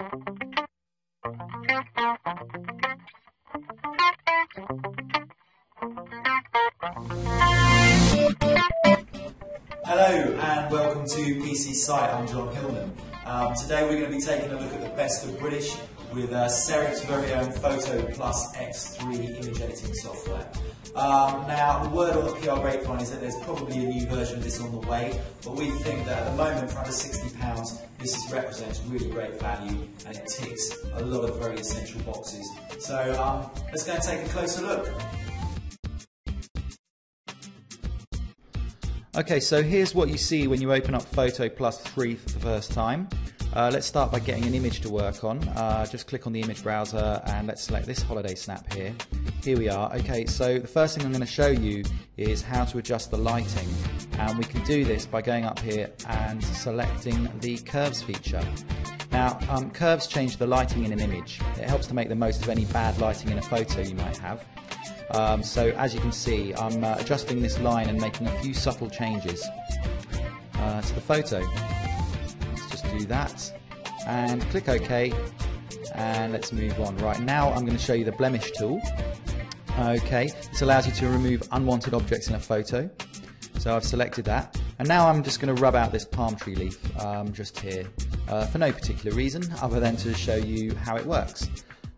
Hello and welcome to PC Site. I'm John Hillman. Um, today we're going to be taking a look at the best of British with uh, very own Photo Plus X3 image editing software. Um, now, the word on the PR grapevine is that there's probably a new version of this on the way, but we think that at the moment, for under £60, this represents really great value and it ticks a lot of very essential boxes. So um, let's go and take a closer look. Okay, so here's what you see when you open up Photo Plus 3 for the first time. Uh, let's start by getting an image to work on. Uh, just click on the image browser and let's select this holiday snap here. Here we are. Okay, so the first thing I'm going to show you is how to adjust the lighting. And we can do this by going up here and selecting the curves feature. Now, um, curves change the lighting in an image. It helps to make the most of any bad lighting in a photo you might have. Um, so as you can see, I'm uh, adjusting this line and making a few subtle changes uh, to the photo. Let's just do that and click OK and let's move on. Right now I'm going to show you the blemish tool. Okay, this allows you to remove unwanted objects in a photo. So I've selected that and now I'm just going to rub out this palm tree leaf um, just here uh, for no particular reason other than to show you how it works.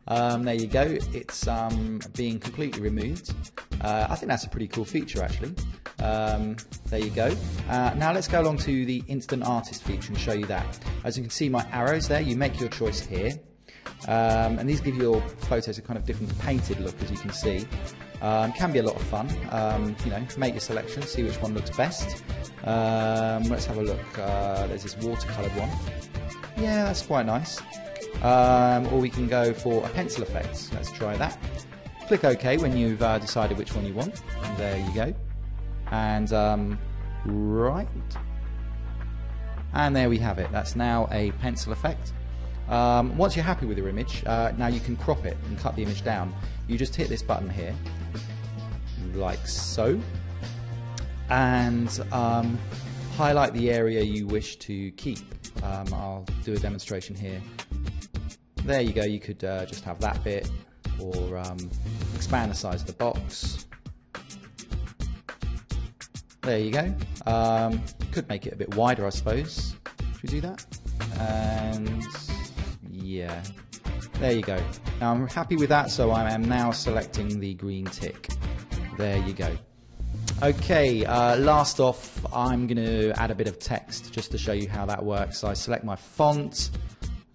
Um, there you go, it's um, being completely removed. Uh, I think that's a pretty cool feature actually. Um, there you go. Uh, now let's go along to the instant artist feature and show you that. As you can see my arrows there, you make your choice here. Um, and these give your photos a kind of different painted look as you can see. Um, can be a lot of fun. Um, you know, make your selection, see which one looks best. Let's have a look. Uh, there's this watercoloured one. Yeah, that's quite nice um, or we can go for a pencil effect. Let's try that. Click OK when you've uh, decided which one you want. And there you go. And um, right. And there we have it. That's now a pencil effect. Um, once you're happy with your image, uh, now you can crop it and cut the image down. You just hit this button here, like so, and um, highlight the area you wish to keep. Um, I'll do a demonstration here there you go, you could uh, just have that bit or um, expand the size of the box. There you go. Um, could make it a bit wider, I suppose. Should we do that? And yeah, there you go. Now I'm happy with that, so I am now selecting the green tick. There you go. Okay, uh, last off, I'm going to add a bit of text just to show you how that works. So I select my font,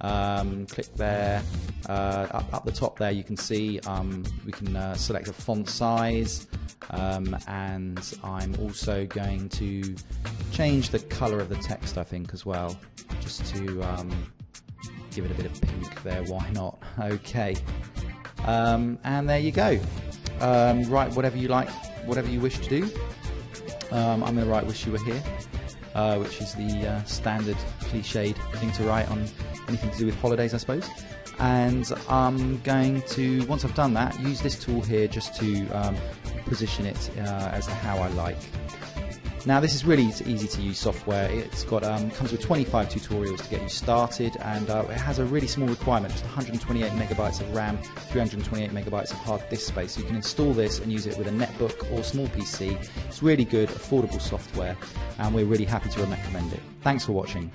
um, click there. Uh, up, up, the top there, you can see um, we can uh, select a font size, um, and I'm also going to change the color of the text, I think, as well, just to um, give it a bit of pink there. Why not? Okay, um, and there you go. Um, write whatever you like, whatever you wish to do. I'm going to write "Wish You Were Here." Uh, which is the uh, standard cliched thing to write on anything to do with holidays, I suppose. And I'm going to, once I've done that, use this tool here just to um, position it uh, as how I like. Now this is really easy to use software. It's got um, comes with 25 tutorials to get you started, and uh, it has a really small requirement, just 128 megabytes of RAM, 328 megabytes of hard disk space. So you can install this and use it with a netbook or small PC. It's really good, affordable software, and we're really happy to recommend it. Thanks for watching.